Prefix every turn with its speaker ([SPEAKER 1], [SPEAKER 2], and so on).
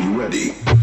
[SPEAKER 1] Are you ready?